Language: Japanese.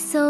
そう